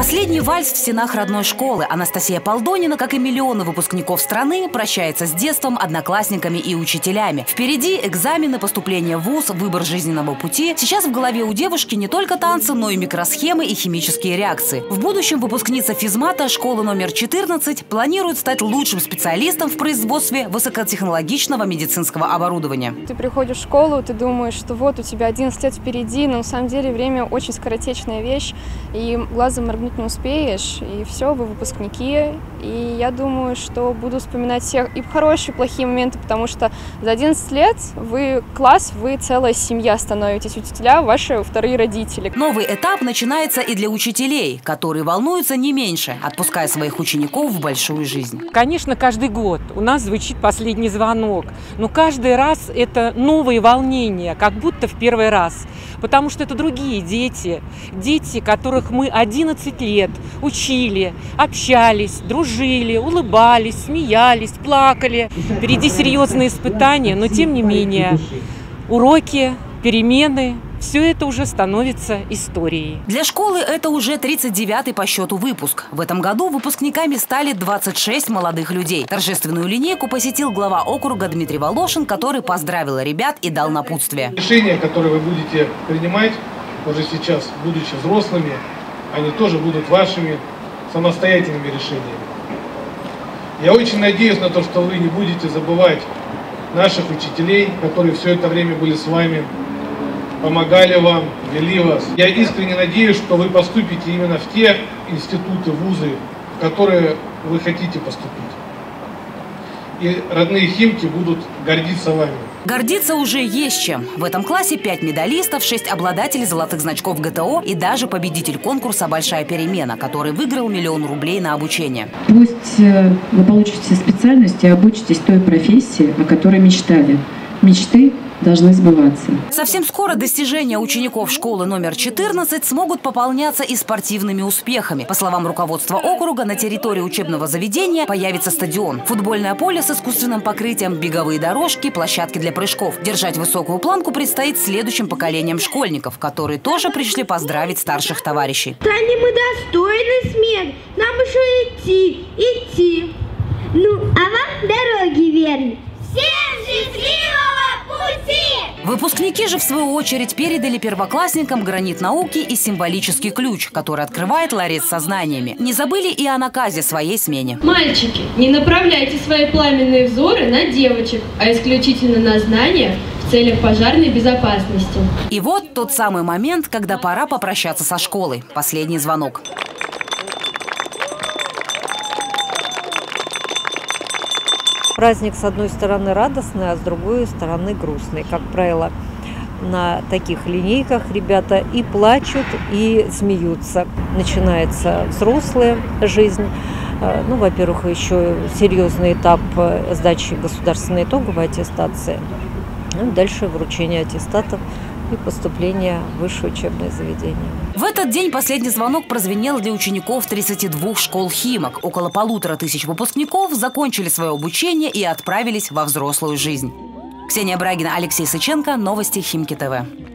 Последний вальс в стенах родной школы. Анастасия Полдонина, как и миллионы выпускников страны, прощается с детством, одноклассниками и учителями. Впереди экзамены, поступление в ВУЗ, выбор жизненного пути. Сейчас в голове у девушки не только танцы, но и микросхемы и химические реакции. В будущем выпускница физмата школы номер 14 планирует стать лучшим специалистом в производстве высокотехнологичного медицинского оборудования. Ты приходишь в школу, ты думаешь, что вот у тебя 11 лет впереди, но на самом деле время очень скоротечная вещь, и глазом моргнуть не успеешь, и все, вы выпускники. И я думаю, что буду вспоминать всех и хорошие, и плохие моменты, потому что за 11 лет вы класс, вы целая семья становитесь. Учителя – ваши вторые родители. Новый этап начинается и для учителей, которые волнуются не меньше, отпуская своих учеников в большую жизнь. Конечно, каждый год у нас звучит последний звонок, но каждый раз это новые волнения, как будто в первый раз. Потому что это другие дети, дети, которых мы 11 лет учили, общались, дружили, улыбались, смеялись, плакали. Впереди серьезные испытания, но тем не менее уроки, перемены, все это уже становится историей. Для школы это уже 39-й по счету выпуск. В этом году выпускниками стали 26 молодых людей. Торжественную линейку посетил глава округа Дмитрий Волошин, который поздравил ребят и дал напутствие. Решения, которые вы будете принимать уже сейчас, будучи взрослыми, они тоже будут вашими самостоятельными решениями. Я очень надеюсь на то, что вы не будете забывать наших учителей, которые все это время были с вами, помогали вам, вели вас. Я искренне надеюсь, что вы поступите именно в те институты, вузы, в которые вы хотите поступить. И родные химки будут гордиться вами. Гордиться уже есть чем. В этом классе 5 медалистов, 6 обладателей золотых значков ГТО и даже победитель конкурса «Большая перемена», который выиграл миллион рублей на обучение. Пусть э, вы получите специальность и обучитесь той профессии, о которой мечтали. Мечты должны сбываться. Совсем скоро достижения учеников школы номер 14 смогут пополняться и спортивными успехами. По словам руководства округа, на территории учебного заведения появится стадион, футбольное поле с искусственным покрытием, беговые дорожки, площадки для прыжков. Держать высокую планку предстоит следующим поколениям школьников, которые тоже пришли поздравить старших товарищей. Станем мы достойны смерть, нам еще идти, идти. Ну, а вам дороги верны. Всем! Выпускники же, в свою очередь, передали первоклассникам гранит науки и символический ключ, который открывает ларец со знаниями. Не забыли и о наказе своей смене. Мальчики, не направляйте свои пламенные взоры на девочек, а исключительно на знания в целях пожарной безопасности. И вот тот самый момент, когда пора попрощаться со школой. Последний звонок. Праздник, с одной стороны, радостный, а с другой стороны, грустный. Как правило, на таких линейках ребята и плачут, и смеются. Начинается взрослая жизнь. Э, ну, во-первых, еще серьезный этап э, сдачи государственной итоговой аттестации. Ну, дальше вручение аттестатов и поступления в высшее учебное заведение. В этот день последний звонок прозвенел для учеников 32 школ Химок. Около полутора тысяч выпускников закончили свое обучение и отправились во взрослую жизнь. Ксения Брагина, Алексей Сыченко. Новости Химки ТВ.